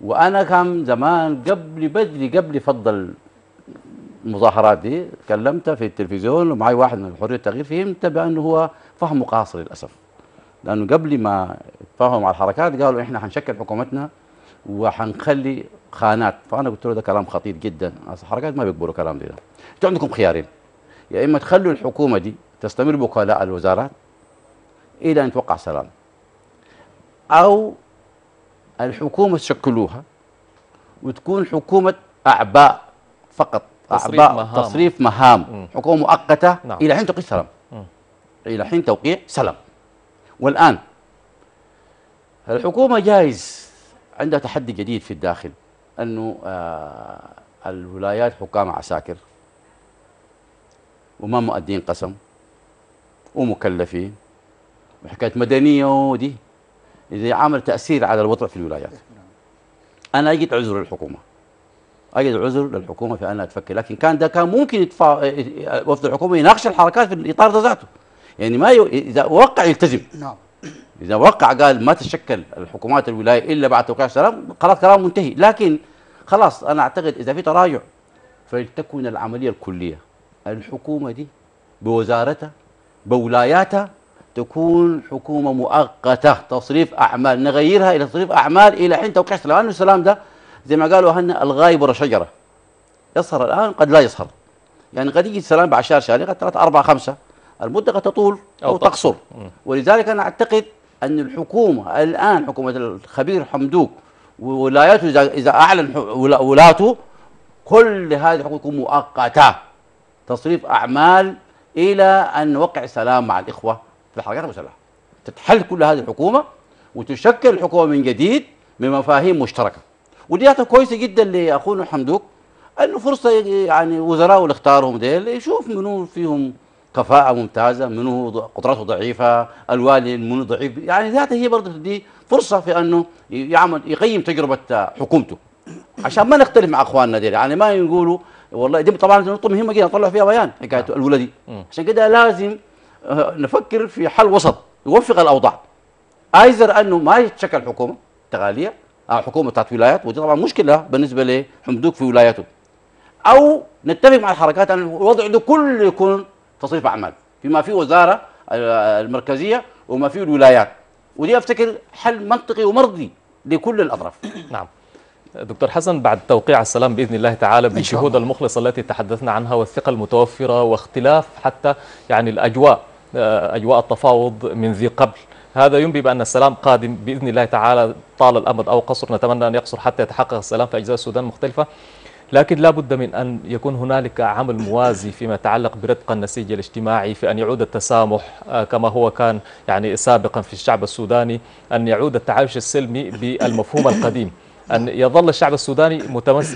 وأنا كان زمان قبل بدري قبل فضل المظاهرات دي كلمت في التلفزيون ومعي واحد من حرية التغيير فهمت بأنه هو فهم قاصر للأسف. لأنه قبل ما يتفاهموا مع الحركات قالوا إحنا حنشكل حكومتنا وحنخلي خانات. فأنا قلت له ده كلام خطير جدا. الحركات ما بيقبلوا كلام ده. أنتوا عندكم خيارين. يا إما تخلوا الحكومة دي تستمر بوكلاء الوزارات إلى أن توقع سلام. أو الحكومة تشكلوها وتكون حكومة أعباء فقط. تصريف أعباء مهام. تصريف مهام. مم. حكومة مؤقتة نعم. إلى حين توقيع سلام. مم. إلى حين توقيع سلام. والآن الحكومة جايز عندها تحدي جديد في الداخل أنه آه الولايات حكام عساكر وما مؤدين قسم ومكلفين وحكايه مدنية ودي إذا عمل تأثير على الوضع في الولايات. أنا أجد عذر للحكومة. أجد عذر للحكومة في انها تفكر. لكن كان ده كان ممكن يتفا... وفد الحكومة يناقش الحركات في الإطار ذاته. يعني ما ي... إذا وقع يلتزم. نعم. إذا وقع قال ما تشكل الحكومات الولاية إلا بعد توقيع السلام خلاص كلام منتهي. لكن خلاص أنا أعتقد إذا في تراجع فلتكن العملية الكلية. الحكومة دي بوزارتها بولاياتها تكون حكومة مؤقتة. تصريف أعمال نغيرها إلى تصريف أعمال إلى حين توقيع السلام. لأنه السلام ده زي ما قالوا اهلنا الغايب ورا شجره يصهر الآن قد لا يصهر يعني قد يجي السلام بعد شهر شهرين قد ثلاثة أربعة خمسة. المدة قد تطول أو أو, تقصر. ولذلك أنا أعتقد أن الحكومة الآن حكومة الخبير حمدوك وولاياته إذا إذا أعلن ولاته كل هذه الحكومة تكون مؤقتة. تصريف أعمال إلى أن نوقع سلام مع الإخوة في الحركات المسلحة تتحل كل هذه الحكومة وتشكل الحكومة من جديد بمفاهيم مشتركة. ودي كويسة جدا لأخونا حمدوك أنه فرصة يعني وزراء اللي اختارهم ديل يشوف منو فيهم كفاءة ممتازة منو ض- قدراته ضعيفة الوالي منو ضعيف. يعني ذاتها هي برضه دي فرصة في أنه ي- يعمل يقيم تجربة آه، حكومته. عشان ما نختلف مع أخواننا ديل. يعني ما يقولوا والله دي طبعا نقطة مهمة جدا نطلع فيها بيان حكاية الولدي. عشان كده لازم آه، نفكر في حل وسط يوفق الأوضاع. آيزر أنه ما يتشكل حكومة تغالية أو حكومة بتاعت ولايات ودي طبعا مشكلة بالنسبة لحمدوك في ولايته أو نتفق مع الحركات أن الوضع ده كله يكون تصريف أعمال. فيما في وزارة المركزية وما في الولايات. ودي أفتكر حل منطقي ومرضي لكل الأطراف. <coughs> نعم. دكتور حسن بعد توقيع السلام بإذن الله تعالى بالشهود. المخلصة التي تحدثنا عنها والثقة المتوفرة واختلاف حتى يعني الأجواء آه، أجواء التفاوض من ذي قبل. هذا ينبي بأن السلام قادم بإذن الله تعالى طال الأمد أو قصر. نتمنى أن يقصر حتى يتحقق السلام في أجزاء السودان المختلفه لكن لا بد من أن يكون هنالك عمل موازي فيما يتعلق برتق النسيج الاجتماعي في أن يعود التسامح آه، كما هو كان يعني سابقا في الشعب السوداني أن يعود التعايش السلمي بالمفهوم القديم. أن يظل الشعب السوداني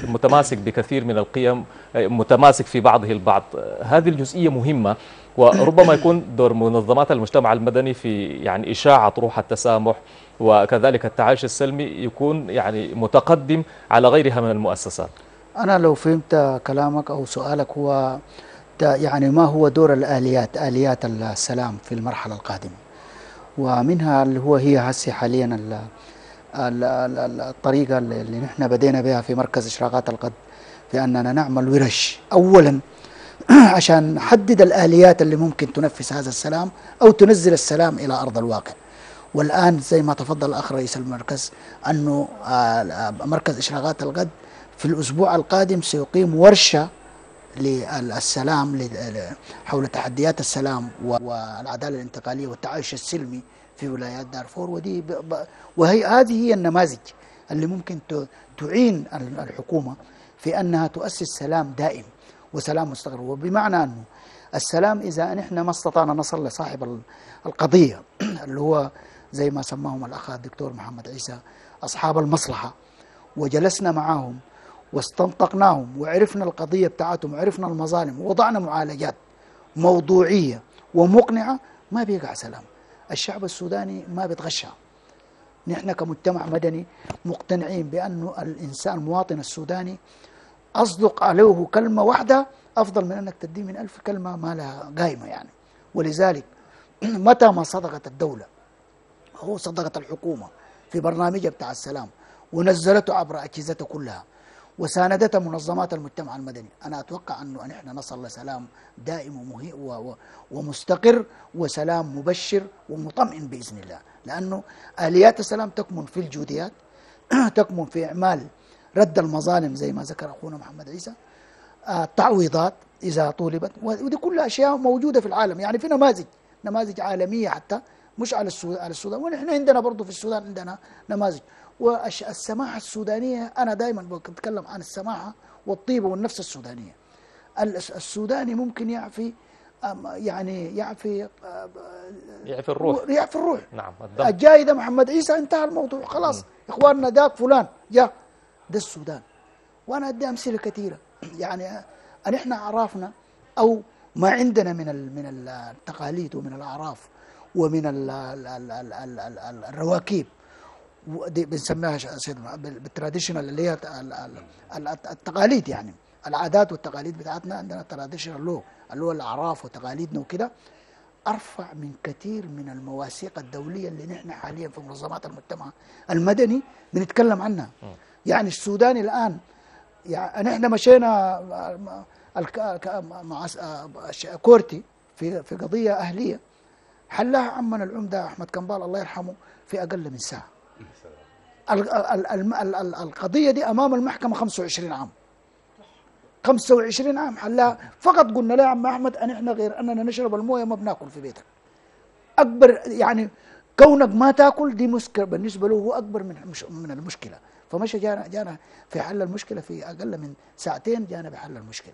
متماسك بكثير من القيم آه، متماسك في بعضه البعض. هذه الجزئية مهمة وربما يكون دور منظمات المجتمع المدني في يعني إشاعة روح التسامح وكذلك التعايش السلمي يكون يعني متقدم على غيرها من المؤسسات. أنا لو فهمت كلامك أو سؤالك هو يعني ما هو دور الآليات آليات السلام في المرحلة القادمة. ومنها اللي هو هي هسه حاليا ال- ال- ال- ال- الطريقة اللي نحن بدينا بها في مركز إشراقات القد في أننا نعمل ورش. أولا <clears throat> عشان نحدد الآليات اللي ممكن تنفذ هذا السلام أو تنزل السلام إلى أرض الواقع. والآن زي ما تفضل الأخ رئيس المركز أنه آه، مركز إشراقات الغد في الأسبوع القادم سيقيم ورشة للسلام حول تحديات السلام والعدالة الانتقالية والتعايش السلمي في ولايات دارفور. ودي وهي هذه هي النماذج اللي ممكن تعين ال- الحكومة في أنها تؤسس سلام دائم وسلام مستقر. وبمعنى أنه السلام إذا نحن ما استطعنا نصل لصاحب ال- القضية <clears throat> اللي هو زي ما سماهم الأخ الدكتور محمد عيسى أصحاب المصلحة وجلسنا معهم واستنطقناهم وعرفنا القضية بتاعتهم وعرفنا المظالم ووضعنا معالجات موضوعية ومقنعة ما بيقع سلام. الشعب السوداني ما بيتغشى. نحن كمجتمع مدني مقتنعين بأنه الإنسان المواطن السوداني أصدق عليه كلمة واحدة أفضل من أنك تديه من ألف كلمة ما لها قايمة يعني. ولذلك <clears throat> متى ما صدقت الدولة هو صدقت الحكومة في برنامجها بتاع السلام ونزلته عبر أجهزته كلها. وساندته منظمات المجتمع المدني. أنا أتوقع أنه نحن نصل لسلام دائم ومستقر وسلام مبشر ومطمئن بإذن الله. لأنه آليات السلام تكمن في الجوديات <clears throat> تكمن في إعمال رد المظالم زي ما ذكر أخونا محمد عيسى. آه، التعويضات إذا طولبت ودي كلها أشياء موجودة في العالم. يعني في نماذج نماذج عالمية حتى مش على السودان على السودان. ونحن عندنا برضه في السودان عندنا نماذج. والسماحة السودانية أنا دائما بتكلم عن السماحة والطيبة والنفس السودانية. الس- السوداني ممكن يعفي يعني يعفي يعفي الروح. يعفي الروح. نعم الدم. الجاي ده محمد عيسى انتهى الموضوع. خلاص إخواننا ذاك فلان جاء ده السودان. وأنا ادي أمثلة كثيرة. يعني أن إحنا عرفنا أو ما عندنا من من التقاليد ومن الأعراف ومن ال- ال- ال- ال- ال- ال- ال- الرواكيب. بنسميها ش- سيد بال- بال traditional اللي هي ال- ال- ال- التقاليد يعني. العادات والتقاليد بتاعتنا عندنا traditional law اللي هو الأعراف وتقاليدنا وكده. أرفع من كثير من المواثيق الدولية اللي نحن حاليا في منظمات المجتمع المدني بنتكلم عنها. يعني السوداني الآن يعني نحن مشينا مع- كورتي في في قضية أهلية حلها عمنا العمدة أحمد كمبال الله يرحمه في أقل من ساعة. ال- ال- ال- ال- ال- القضية دي أمام المحكمة 25 عام. 25 عام. حلها فقط قلنا له يا عم أحمد ان إحنا غير أننا نشرب الموية ما بناكل في بيتك. أكبر يعني كونك ما تاكل دي مشكلة بالنسبة له هو أكبر من من المشكلة. فمشى جانا جانا في حل المشكلة في أقل من ساعتين جانا بحل المشكلة.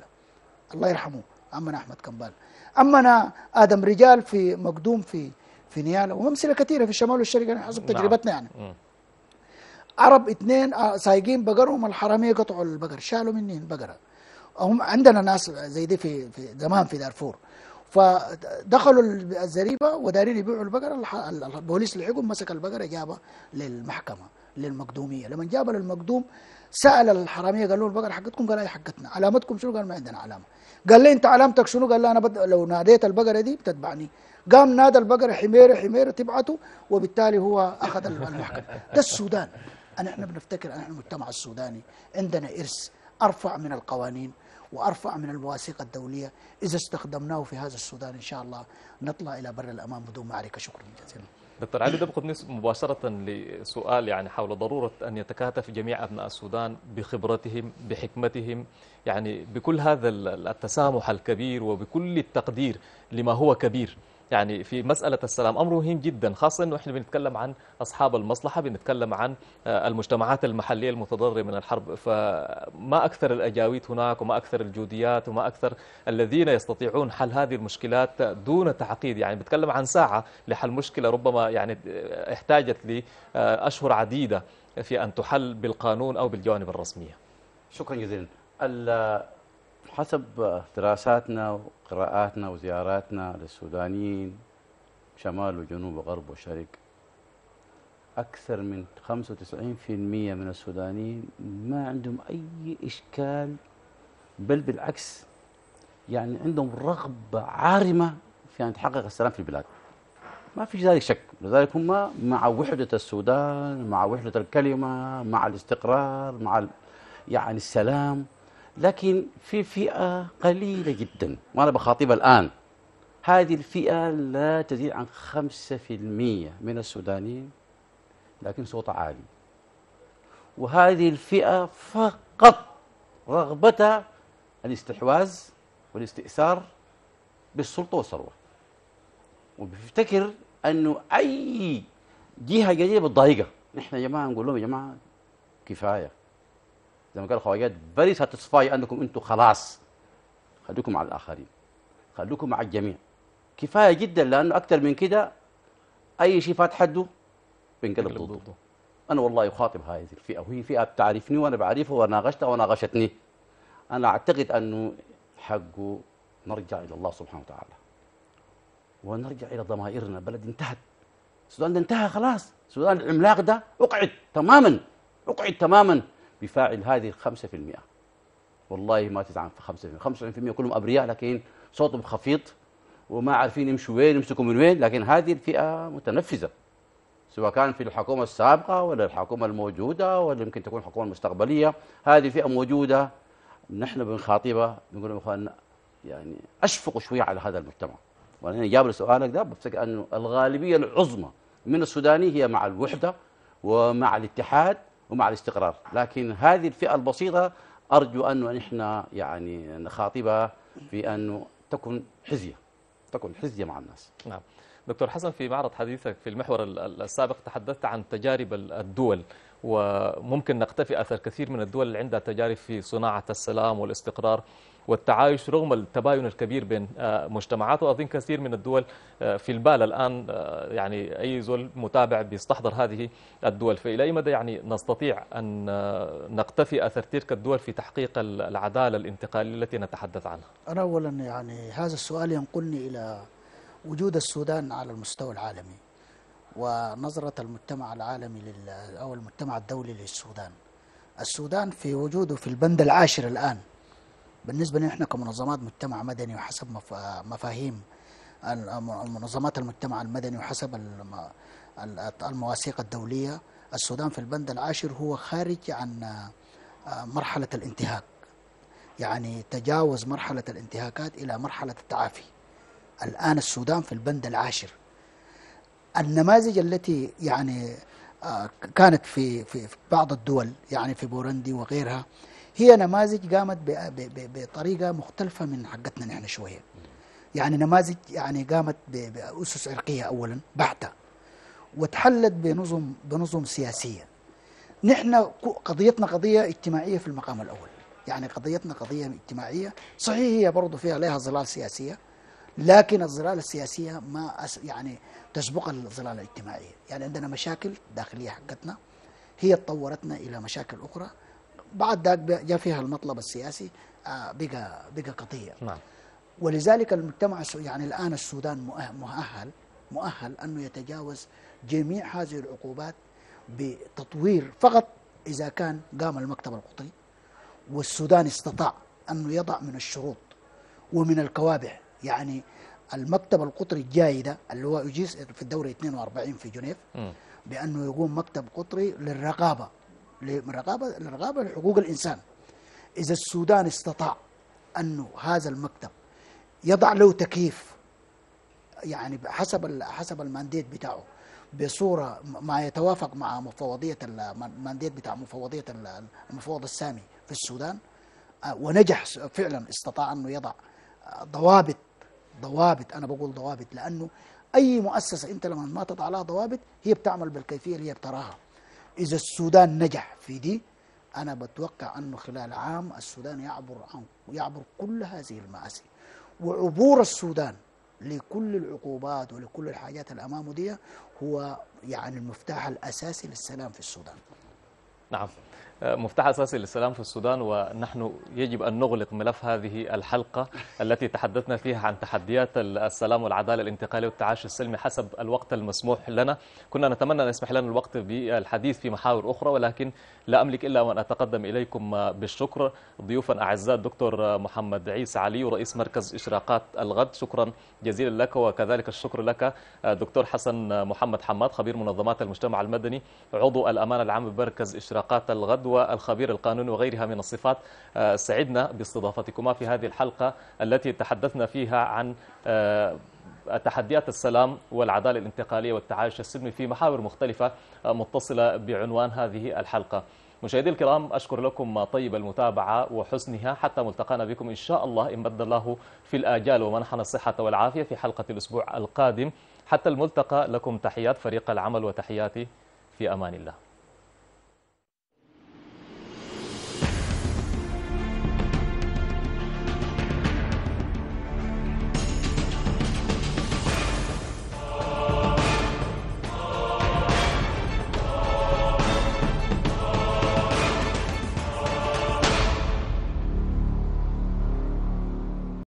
الله يرحمه. عمنا أحمد كمبال. عمنا آدم رجال في مقدوم في في نياله. وأمثلة كثيرة في الشمال والشرق حسب نعم. تجربتنا يعني. عرب اثنين آه، سايقين بقرهم الحرامية قطعوا البقر شالوا مني البقره هم عندنا ناس زي دي في, في زمان في دارفور. فدخلوا الزريبة ودارين يبيعوا البقرة البوليس لحقهم مسك البقرة جابها للمحكمة للمقدومية. لما جابها للمقدوم سأل الحرامية قال له البقرة حقتكم؟ قال هي حقتنا. علامتكم شنو؟ قال ما عندنا علامة. قال لي أنت علامتك شنو؟ قال أنا بد... لو ناديت البقرة دي بتتبعني. قام نادى البقرة حميرة حميرة تبعته وبالتالي هو أخذ المحكمة. ده السودان. أنا إحنا بنفتكر ان إحنا المجتمع السوداني عندنا إرث أرفع من القوانين وأرفع من المواثيق الدولية إذا استخدمناه في هذا السودان إن شاء الله نطلع إلى بر الامان بدون معركة. شكرا جزيلا. دكتور علي بيقودني مباشرة لسؤال يعني حول ضرورة أن يتكاتف جميع أبناء السودان بخبرتهم بحكمتهم يعني بكل هذا ال- التسامح الكبير وبكل التقدير لما هو كبير. يعني في مسألة السلام أمر مهم جدا خاصة أنه إحنا بنتكلم عن أصحاب المصلحة بنتكلم عن آه، المجتمعات المحلية المتضررة من الحرب. فما أكثر الأجاويد هناك وما أكثر الجوديات وما أكثر الذين يستطيعون حل هذه المشكلات دون تعقيد. يعني بتكلم عن ساعة لحل مشكلة ربما يعني احتاجت لأشهر عديدة في أن تحل بالقانون أو بالجوانب الرسمية. شكرا جزيلا. حسب دراساتنا وقراءاتنا وزياراتنا للسودانيين شمال وجنوب وغرب وشرق. أكثر من 95% من السودانيين ما عندهم أي إشكال بل بالعكس يعني عندهم رغبة عارمة في أن يتحقق السلام في البلاد. ما في ذلك شك. لذلك هم مع وحدة السودان مع وحدة الكلمة مع الاستقرار مع يعني السلام لكن في فئة قليلة جدا. وأنا بخاطبها الآن. هذه الفئة لا تزيد عن خمسة في المية من السودانيين لكن صوتها عالي. وهذه الفئة فقط رغبتها الاستحواذ والاستئثار بالسلطة والثروة. وبيفتكر انه أي جهة جديدة بتضايقها نحن يا جماعة نقول لهم يا جماعة كفاية. زي ما قال الخواجات very satisfied أنكم أنتم خلاص. خليكم مع الآخرين. خليكم مع الجميع. كفاية جدا لأنه أكثر من كده أي شيء فات حده بينقلب ضده. ضده. أنا والله أخاطب هذه الفئة وهي فئة بتعرفني وأنا بعرفها وناقشتها وناقشتني. أنا أعتقد أنه حقه نرجع إلى الله سبحانه وتعالى. ونرجع إلى ضمائرنا. بلد انتهت. السودان ده انتهى خلاص. السودان العملاق ده أقعد تماما. أقعد تماما. بفاعل هذه الخمسة في المئة. والله ما تزعم في خمسة في المئة. خمسة في المئة كلهم أبرياء لكن صوتهم خفيض وما عارفين يمشوا وين يمسكوا من وين. لكن هذه الفئة متنفذة سواء كان في الحكومة السابقة ولا الحكومة الموجودة ولا يمكن تكون الحكومة المستقبلية. هذه فئة موجودة. نحن بنخاطبها بنقول لهم أخواننا يعني أشفقوا شوية على هذا المجتمع. وأنا جاب لسؤالك ده بفتكر انه الغالبية العظمى من السوداني هي مع الوحدة ومع الاتحاد ومع الاستقرار. لكن هذه الفئة البسيطة أرجو انه نحن يعني نخاطبها في انه تكن حزية تكن حزية مع الناس. نعم. دكتور حسن في معرض حديثك في المحور ال- ال- السابق تحدثت عن تجارب ال- الدول. وممكن نقتفي أثر كثير من الدول اللي عندها تجارب في صناعة السلام والاستقرار والتعايش رغم التباين الكبير بين آه، مجتمعات. وأظن كثير من الدول آه، في البال الآن آه، يعني أي زول متابع بيستحضر هذه الدول. فإلى أي مدى يعني نستطيع آه، نقتفي أثر تلك الدول في تحقيق ال- العدالة الانتقالية التي نتحدث عنها؟ أنا أولا يعني هذا السؤال ينقلني إلى وجود السودان على المستوى العالمي. ونظرة المجتمع العالمي لل أو المجتمع الدولي للسودان. السودان في وجوده في البند العاشر الآن. بالنسبة لنا إحنا كمنظمات مجتمع مدني وحسب مف- مفاهيم منظمات المجتمع المدني وحسب الم- ال- المواثيق الدولية السودان في البند العاشر هو خارج عن آه، مرحلة الانتهاك. يعني تجاوز مرحلة الانتهاكات إلى مرحلة التعافي. الآن السودان في البند العاشر. النماذج التي يعني آه، كانت في في بعض الدول يعني في بورندي وغيرها هي نماذج قامت بطريقة مختلفة من حقتنا نحن شوية. يعني نماذج يعني قامت بأسس عرقية اولا بحتة وتحلت بنظم بنظم سياسية. نحن قضيتنا قضية اجتماعية في المقام الأول. يعني قضيتنا قضية اجتماعية صحيح هي برضه فيها لها ظلال سياسية لكن الظلال السياسية ما يعني تسبق الظلال الاجتماعيه يعني عندنا مشاكل داخلية حقتنا هي تطورتنا إلى مشاكل أخرى. بعد ذاك جاء فيها المطلب السياسي آه، بقى بقى قضيه نعم. ولذلك المجتمع يعني الآن السودان مؤه- مؤهل مؤهل أنه يتجاوز جميع هذه العقوبات بتطوير فقط إذا كان قام المكتب القطري والسودان استطاع أنه يضع من الشروط ومن الكوابع يعني المكتب القطري الجاي ده اللي هو يجيز في الدورة 42 في جنيف مم. بأنه يقوم مكتب قطري للرقابة للرقابة للرقابة لحقوق الإنسان إذا السودان استطاع أنه هذا المكتب يضع له تكييف يعني حسب حسب ال mandate بتاعه بصورة ما يتوافق مع مفوضية ال- ال mandate بتاع مفوضية ال- المفوض السامي في السودان آه، ونجح فعلا استطاع أنه يضع آه، ضوابط ضوابط أنا بقول ضوابط لأنه أي مؤسسة أنت لما ما تضع لها ضوابط هي بتعمل بالكيفية اللي هي بتراها. إذا السودان نجح في دي أنا بتوقع أنه خلال عام السودان يعبر عن يعبر كل هذه المآسي. وعبور السودان لكل العقوبات ولكل الحاجات اللي أمامه دي هو يعني المفتاح الأساسي للسلام في السودان. نعم. مفتاح أساسي للسلام في السودان ونحن يجب أن نغلق ملف هذه الحلقة التي تحدثنا فيها عن تحديات السلام والعدالة الانتقالية والتعايش السلمي حسب الوقت المسموح لنا. كنا نتمنى أن يسمح لنا الوقت بالحديث في محاور أخرى ولكن لا أملك إلا وأن أتقدم إليكم بالشكر. ضيوفا أعزاء الدكتور محمد عيسى علي ورئيس مركز إشراقات الغد. شكرا جزيلا لك وكذلك الشكر لك دكتور حسن محمد حماد خبير منظمات المجتمع المدني عضو الأمانة العامة بمركز إشراقات الغد. والخبير القانوني وغيرها من الصفات. آه، سعدنا باستضافتكما في هذه الحلقة التي تحدثنا فيها عن آه، تحديات السلام والعدالة الانتقالية والتعايش السلمي في محاور مختلفة آه، متصلة بعنوان هذه الحلقة. مشاهدي الكرام أشكر لكم طيب المتابعة وحسنها حتى ملتقانا بكم إن شاء الله إن بد الله في الآجال ومنحنا الصحة والعافية في حلقة الأسبوع القادم. حتى الملتقى لكم تحيات فريق العمل وتحياتي في أمان الله.